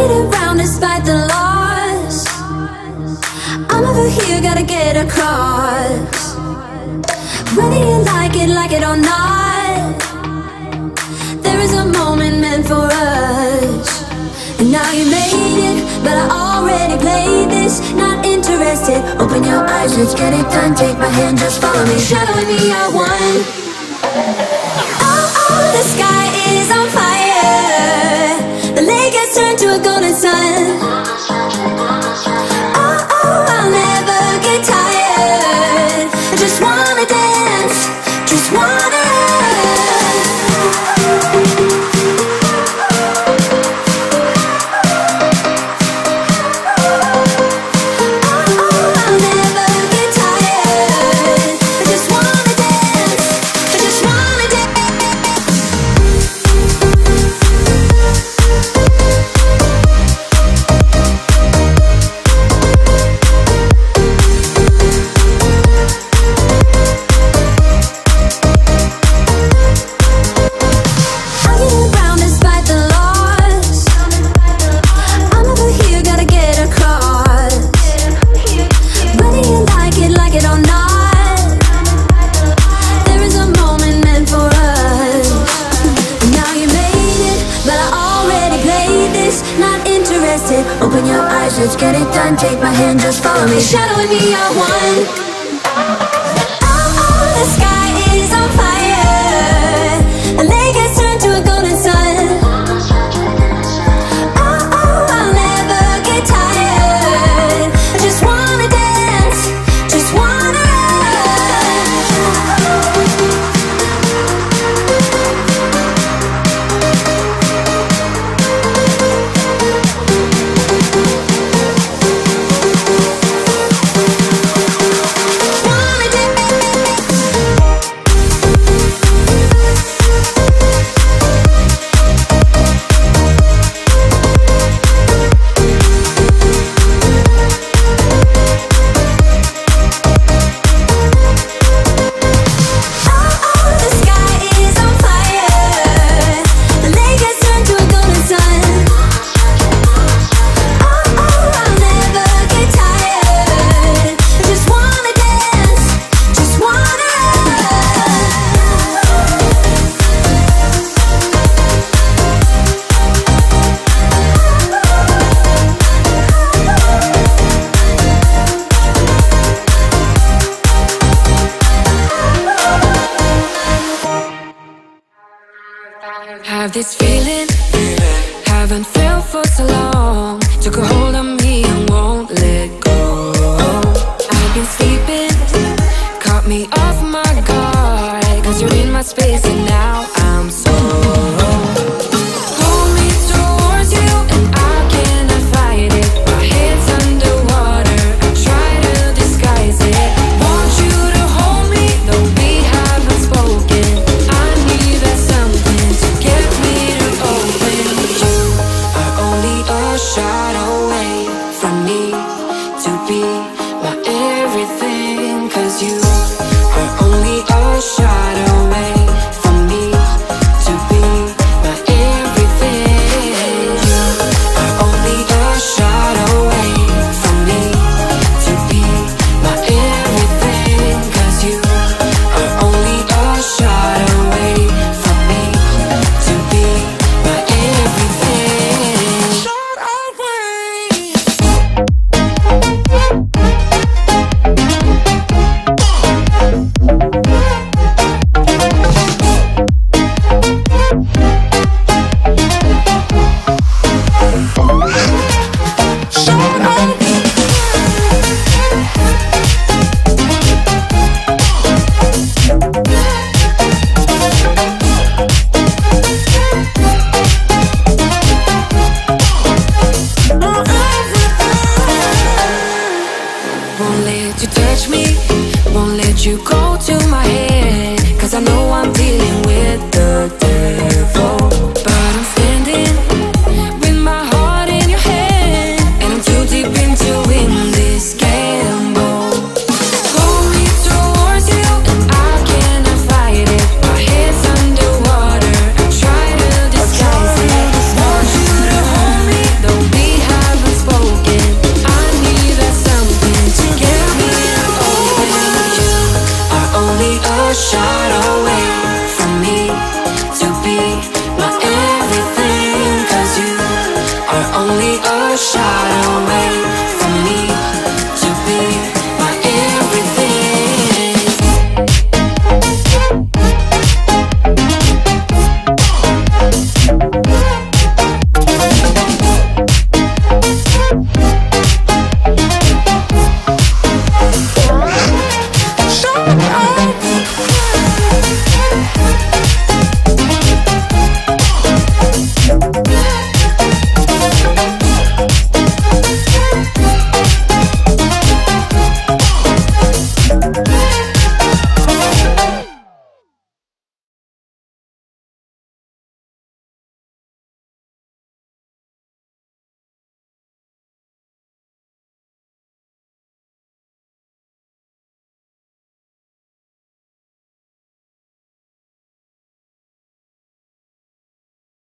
get around despite the loss. I'm over here, gotta get across. Whether you like it, like it or not There is a moment meant for us. And now you made it, but I already played this. Not interested, open your eyes, let's get it done. Take my hand, just follow me, shadow me, I won Oh, oh, the sky is on fire. rush, let's get it done. Take my hand, just follow me. Shadow and me are one Oh, oh, the sky is on fire. have this feeling, feeling. haven't felt for so long. Took a hold on to my head. Shot.